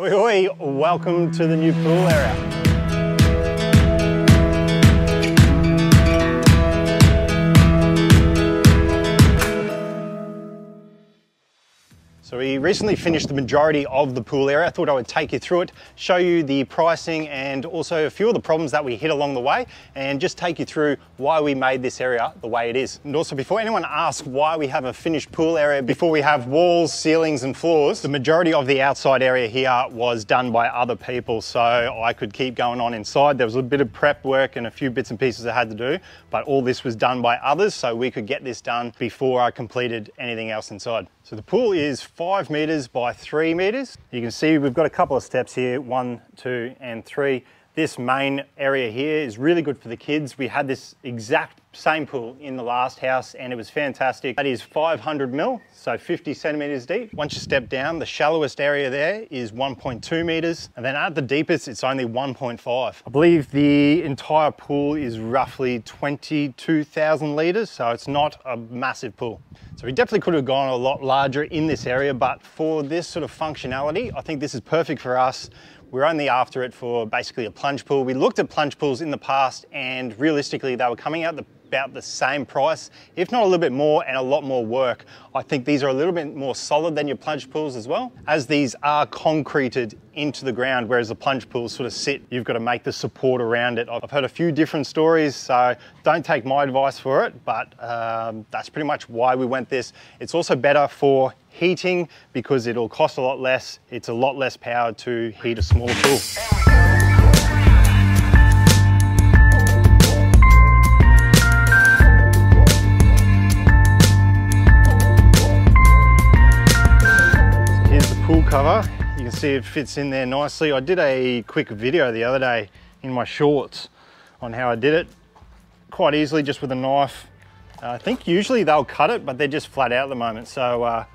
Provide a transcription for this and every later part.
Oi, oi, welcome to the new pool area. So we recently finished the majority of the pool area. I thought I would take you through it, show you the pricing and also a few of the problems that we hit along the way and just take you through why we made this area the way it is. And also before anyone asks why we have a finished pool area, before we have walls, ceilings and floors, the majority of the outside area here was done by other people. So I could keep going on inside. There was a bit of prep work and a few bits and pieces I had to do, but all this was done by others. So we could get this done before I completed anything else inside. So the pool is five meters by three meters. You can see we've got a couple of steps here, one, two, and three. This main area here is really good for the kids. We had this exact same pool in the last house and it was fantastic. That is 500 mil, so 50 centimeters deep. Once you step down, the shallowest area there is 1.2 meters. And then at the deepest, it's only 1.5. I believe the entire pool is roughly 22,000 liters, so it's not a massive pool. So we definitely could have gone a lot larger in this area, but for this sort of functionality, I think this is perfect for us. We're only after it for basically a plunge pool. We looked at plunge pools in the past and realistically they were coming out the about the same price, if not a little bit more and a lot more work. I think these are a little bit more solid than your plunge pools as well, as these are concreted into the ground, whereas the plunge pools sort of sit, you've got to make the support around it. I've heard a few different stories, so don't take my advice for it, but um, that's pretty much why we went this. It's also better for heating because it'll cost a lot less. It's a lot less power to heat a small pool. Cover. You can see it fits in there nicely. I did a quick video the other day in my shorts on how I did it. Quite easily, just with a knife. Uh, I think usually they'll cut it, but they're just flat out at the moment. So uh,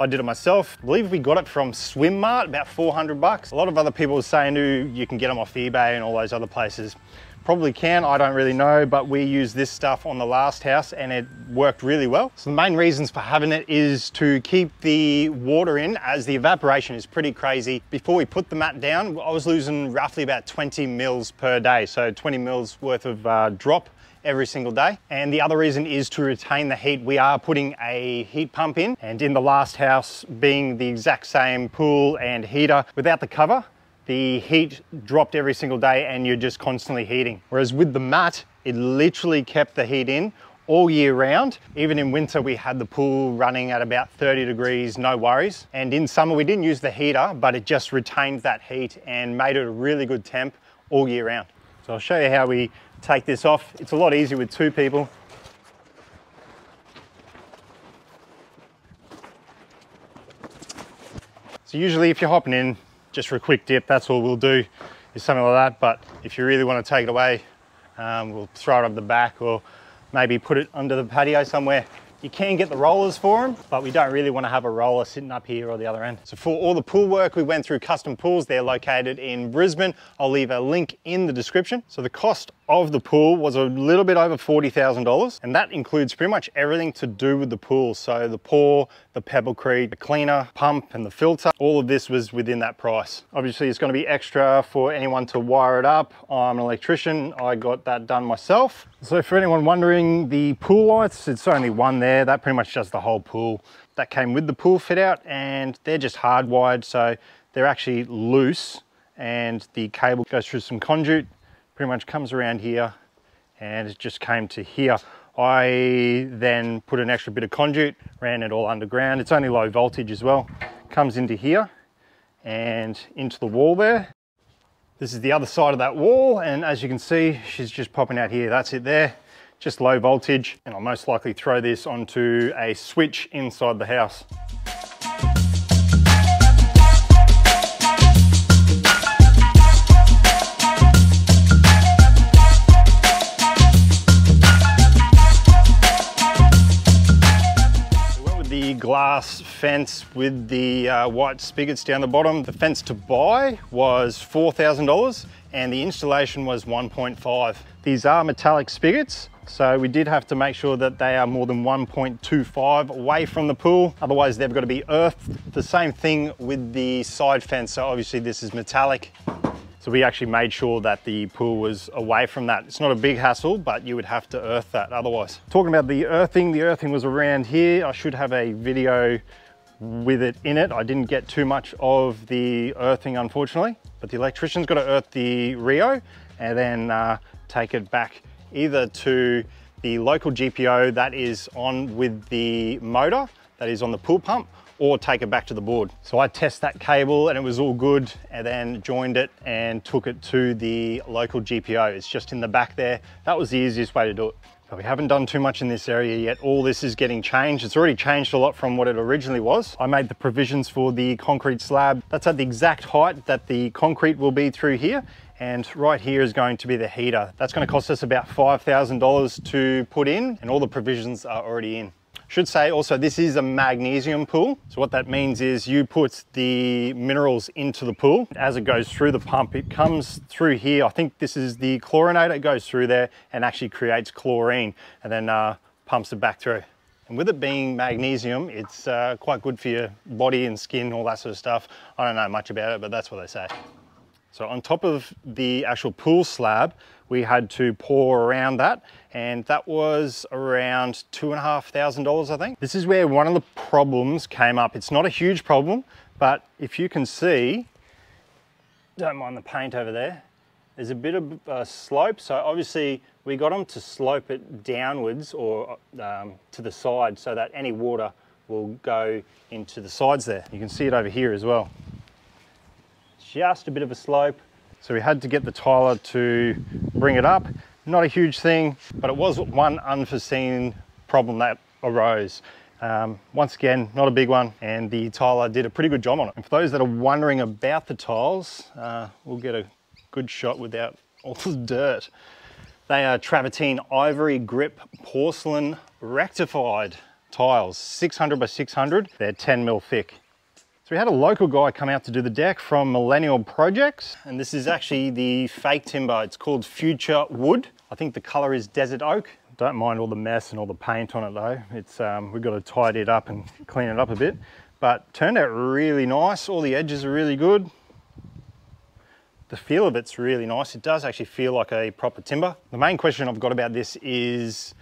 I did it myself. I believe we got it from Swimart, about 400 bucks. A lot of other people were saying you can get them off eBay and all those other places. Probably can, I don't really know, but we used this stuff on the last house and it worked really well. So the main reasons for having it is to keep the water in as the evaporation is pretty crazy. Before we put the mat down, I was losing roughly about 20 mils per day. So 20 mils worth of uh, drop every single day. And the other reason is to retain the heat. We are putting a heat pump in and in the last house being the exact same pool and heater without the cover, the heat dropped every single day and you're just constantly heating. Whereas with the mat, it literally kept the heat in all year round. Even in winter, we had the pool running at about 30 degrees, no worries. And in summer, we didn't use the heater, but it just retained that heat and made it a really good temp all year round. So I'll show you how we take this off. It's a lot easier with two people. So usually if you're hopping in, just for a quick dip, that's all we'll do is something like that. But if you really want to take it away, um, we'll throw it up the back or maybe put it under the patio somewhere you can get the rollers for them, but we don't really want to have a roller sitting up here or the other end. So for all the pool work, we went through custom pools. They're located in Brisbane. I'll leave a link in the description. So the cost of the pool was a little bit over $40,000 and that includes pretty much everything to do with the pool. So the pour, the pebble pebblecrete, the cleaner, pump and the filter, all of this was within that price. Obviously it's gonna be extra for anyone to wire it up. I'm an electrician, I got that done myself. So for anyone wondering, the pool lights, it's only one there. That pretty much does the whole pool. That came with the pool fit out and they're just hardwired. So they're actually loose and the cable goes through some conduit pretty much comes around here and it just came to here. I then put an extra bit of conduit, ran it all underground. It's only low voltage as well. Comes into here and into the wall there. This is the other side of that wall and as you can see, she's just popping out here. That's it there, just low voltage. And I'll most likely throw this onto a switch inside the house. With the glass fence with the uh, white spigots down the bottom. The fence to buy was $4,000 and the installation was 1.5. These are metallic spigots. So we did have to make sure that they are more than 1.25 away from the pool. Otherwise they've got to be earthed. The same thing with the side fence. So obviously this is metallic. So we actually made sure that the pool was away from that. It's not a big hassle, but you would have to earth that otherwise. Talking about the earthing, the earthing was around here. I should have a video with it in it. I didn't get too much of the earthing, unfortunately, but the electrician's got to earth the reo and then uh, take it back either to the local GPO that is on with the motor that is on the pool pump or take it back to the board. So I test that cable and it was all good and then joined it and took it to the local GPO. It's just in the back there. That was the easiest way to do it. We haven't done too much in this area yet. All this is getting changed. It's already changed a lot from what it originally was. I made the provisions for the concrete slab. That's at the exact height that the concrete will be through here. And right here is going to be the heater. That's gonna cost us about $5,000 to put in and all the provisions are already in. Should say also this is a magnesium pool. So what that means is you put the minerals into the pool. As it goes through the pump, it comes through here. I think this is the chlorinator. It goes through there and actually creates chlorine and then uh, pumps it back through. And with it being magnesium, it's uh, quite good for your body and skin, all that sort of stuff. I don't know much about it, but that's what they say. So on top of the actual pool slab, we had to pour around that and that was around two and a half thousand dollars, I think. This is where one of the problems came up. It's not a huge problem, but if you can see, don't mind the paint over there, there's a bit of a slope. So obviously we got them to slope it downwards or um, to the side so that any water will go into the sides there. You can see it over here as well just a bit of a slope. So we had to get the tiler to bring it up. Not a huge thing, but it was one unforeseen problem that arose. Um, once again, not a big one, and the tiler did a pretty good job on it. And for those that are wondering about the tiles, uh, we'll get a good shot without all the dirt. They are travertine ivory grip porcelain rectified tiles, 600 by 600. They're 10 mil thick. So we had a local guy come out to do the deck from Millennial Projects, and this is actually the fake timber. It's called Future Wood. I think the color is Desert Oak. Don't mind all the mess and all the paint on it though. It's um, We've got to tidy it up and clean it up a bit, but turned out really nice. All the edges are really good. The feel of it's really nice. It does actually feel like a proper timber. The main question I've got about this is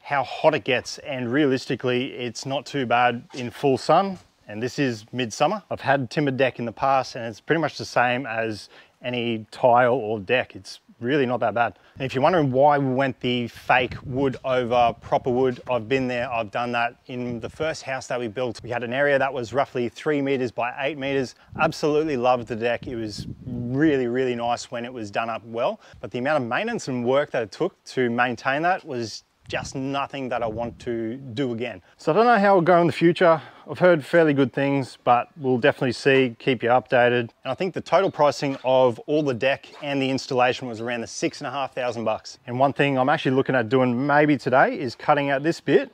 how hot it gets and realistically it's not too bad in full sun and this is midsummer. I've had timber deck in the past and it's pretty much the same as any tile or deck. It's really not that bad. And if you're wondering why we went the fake wood over proper wood, I've been there, I've done that in the first house that we built. We had an area that was roughly three meters by eight meters. Absolutely loved the deck. It was really, really nice when it was done up well. But the amount of maintenance and work that it took to maintain that was just nothing that I want to do again. So I don't know how it'll go in the future. I've heard fairly good things, but we'll definitely see, keep you updated. And I think the total pricing of all the deck and the installation was around the six and a half thousand bucks. And one thing I'm actually looking at doing maybe today is cutting out this bit.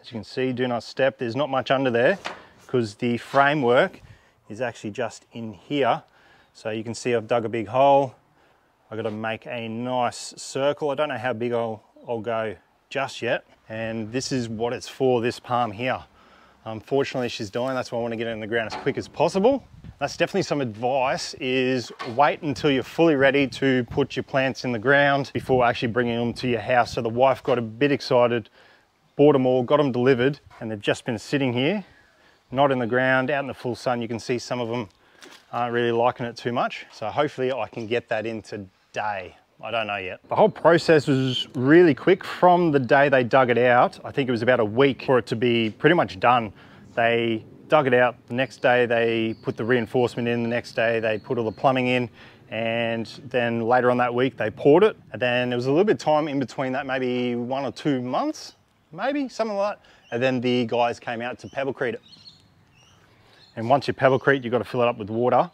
As you can see, do not step, there's not much under there because the framework is actually just in here. So you can see I've dug a big hole. I've got to make a nice circle. I don't know how big I'll, I'll go just yet. And this is what it's for, this palm here. Unfortunately, she's dying. That's why I want to get it in the ground as quick as possible. That's definitely some advice is wait until you're fully ready to put your plants in the ground before actually bringing them to your house. So the wife got a bit excited, bought them all, got them delivered, and they've just been sitting here, not in the ground, out in the full sun. You can see some of them aren't really liking it too much. So hopefully I can get that in today. I don't know yet. The whole process was really quick from the day they dug it out. I think it was about a week for it to be pretty much done. They dug it out. The next day they put the reinforcement in. The next day they put all the plumbing in. And then later on that week they poured it. And then there was a little bit of time in between that, maybe one or two months, maybe something like that. And then the guys came out to pebblecrete it. And once you pebblecrete, you've got to fill it up with water.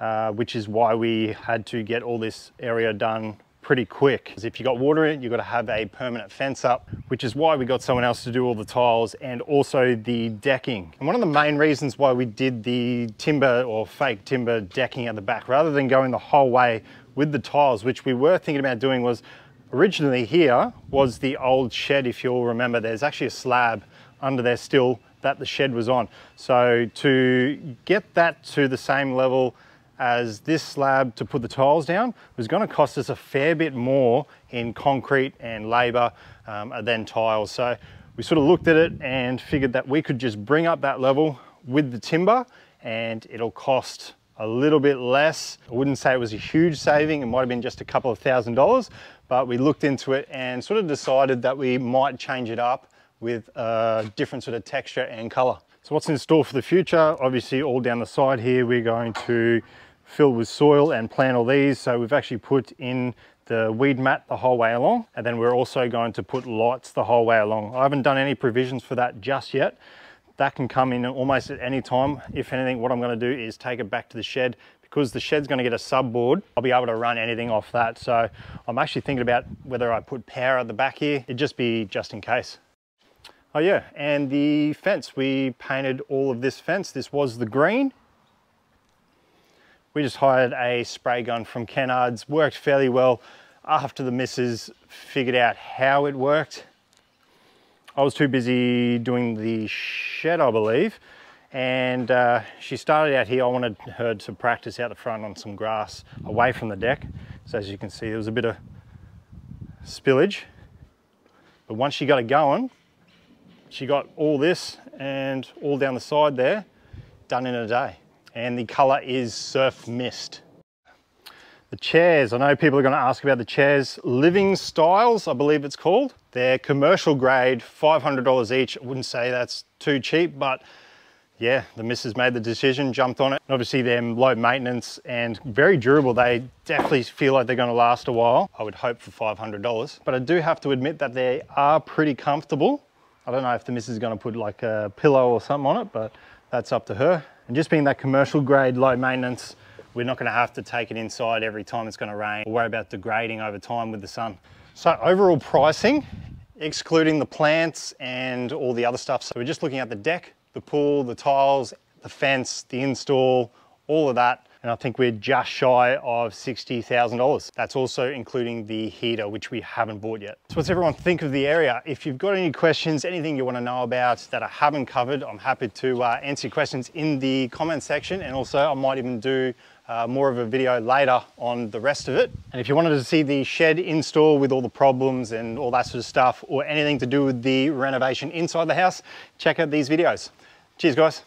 Uh, which is why we had to get all this area done pretty quick. Because if you got water in it, you've got to have a permanent fence up, which is why we got someone else to do all the tiles and also the decking. And one of the main reasons why we did the timber or fake timber decking at the back, rather than going the whole way with the tiles, which we were thinking about doing was Originally here was the old shed, if you'll remember, there's actually a slab under there still that the shed was on. So to get that to the same level as this slab to put the tiles down was going to cost us a fair bit more in concrete and labour um, than tiles. So we sort of looked at it and figured that we could just bring up that level with the timber and it'll cost a little bit less. I wouldn't say it was a huge saving. It might have been just a couple of thousand dollars, but we looked into it and sort of decided that we might change it up with a different sort of texture and color. So what's in store for the future? Obviously all down the side here, we're going to fill with soil and plant all these. So we've actually put in the weed mat the whole way along. And then we're also going to put lights the whole way along. I haven't done any provisions for that just yet. That can come in almost at any time. If anything, what I'm gonna do is take it back to the shed because the shed's gonna get a subboard, I'll be able to run anything off that. So I'm actually thinking about whether I put power at the back here. It'd just be just in case. Oh yeah, and the fence, we painted all of this fence. This was the green. We just hired a spray gun from Kennards, worked fairly well after the missus figured out how it worked. I was too busy doing the shed, I believe, and uh, she started out here. I wanted her to practice out the front on some grass away from the deck. So as you can see, there was a bit of spillage. But once she got it going, she got all this and all down the side there done in a day. And the color is surf mist. The chairs, I know people are gonna ask about the chairs. Living Styles, I believe it's called. They're commercial grade, $500 each. I wouldn't say that's too cheap, but yeah, the missus made the decision, jumped on it. Obviously they're low maintenance and very durable. They definitely feel like they're gonna last a while. I would hope for $500, but I do have to admit that they are pretty comfortable. I don't know if the missus is gonna put like a pillow or something on it, but that's up to her. And just being that commercial grade, low maintenance, we're not gonna have to take it inside every time it's gonna rain or worry about degrading over time with the sun. So overall pricing, excluding the plants and all the other stuff. So we're just looking at the deck, the pool, the tiles, the fence, the install, all of that and I think we're just shy of $60,000. That's also including the heater, which we haven't bought yet. So what's everyone think of the area? If you've got any questions, anything you wanna know about that I haven't covered, I'm happy to uh, answer your questions in the comment section. And also I might even do uh, more of a video later on the rest of it. And if you wanted to see the shed install with all the problems and all that sort of stuff, or anything to do with the renovation inside the house, check out these videos. Cheers guys.